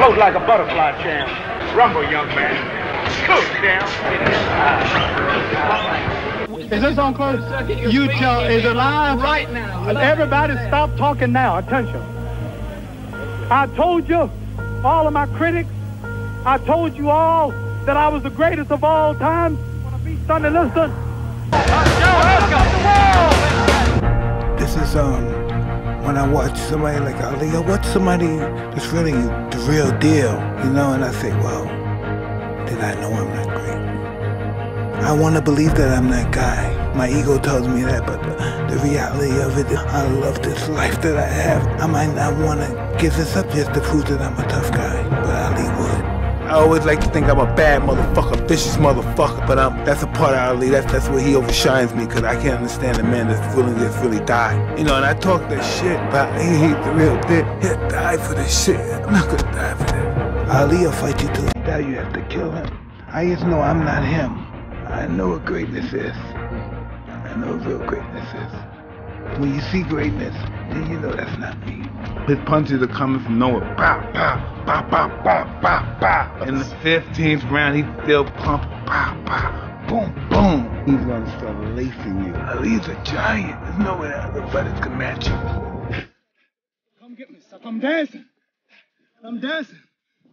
Float like a butterfly, champ. Rumble, young man. Cool, champ. Is this on close? You tell, is it live? Right now. Everybody stop talking now. Attention. I told you, all of my critics, I told you all that I was the greatest of all time. When I beat Sonny Liston. This is um when I watch somebody like oh, Ali, I watch somebody that's really the real deal, you know, and I say, well, then I know I'm not great. I want to believe that I'm that guy. My ego tells me that, but the, the reality of it, I love this life that I have. I might not want to give this up just to prove that I'm a tough guy, but Ali would. I always like to think I'm a bad motherfucker, vicious motherfucker, but um, that's a part of Ali. That's that's where he overshines me, cause I can't understand a man that's willing to just really die. You know, and I talk that shit, but he ain't the real thing. He'll die for this shit. I'm not gonna die for that. Ali will fight you till he die. You have to kill him. I just know I'm not him. I know what greatness is. I know what real greatness is. When you see greatness, then you know that's not me. His punches are coming from nowhere. Pow, pow, pow, pow, pow, pow, pow. In the 15th round, he's still pumping. Pow, pow, boom, boom. He's gonna start lacing you. Ali's a giant. There's no way that other fighters can match him. Come get me, suck. I'm dancing. I'm dancing.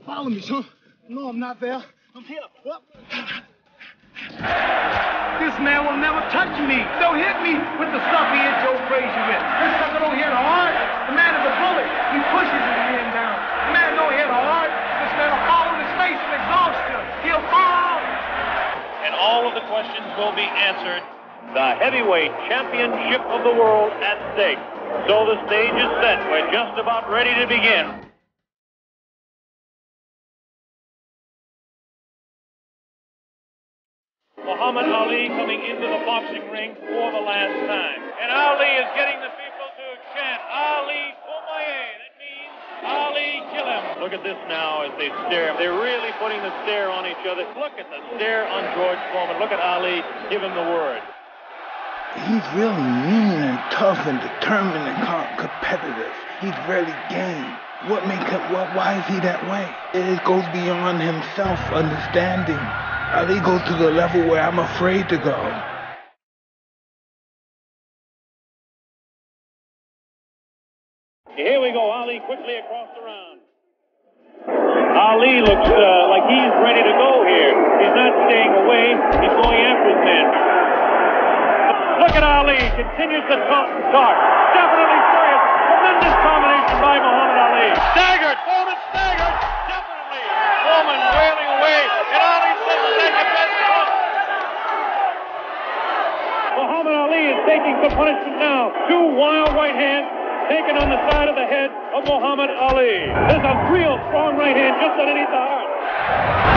Follow me, son. No, I'm not there. I'm here. Up. Man will never touch me. Don't hit me with the stuff he hit Joe Frazier with. This sucker don't hit hard. The man is a bullet. He pushes his hand down. The man don't hit hard. This man will fall on his face in exhaustion. He'll fall. And all of the questions will be answered. The heavyweight championship of the world at stake. So the stage is set. We're just about ready to begin. Muhammad Ali coming into the boxing ring for the last time. And Ali is getting the people to chant, Ali Kumaye. That means Ali kill him. Look at this now as they stare. They're really putting the stare on each other. Look at the stare on George Foreman. Look at Ali give him the word. He's really mean and tough and determined and competitive. He's really game. What make him? What? Why is he that way? It goes beyond himself understanding. Ali goes to the level where I'm afraid to go. Here we go. Ali quickly across the round. Ali looks uh, like he's ready to go here. He's not staying away. He's going after his man. Look at Ali. Continues to talk. Definitely serious. Tremendous combination by Muhammad Ali. Staggered. Taking some punishment now. Two wild right hands taken on the side of the head of Muhammad Ali. There's a real strong right hand just underneath the heart.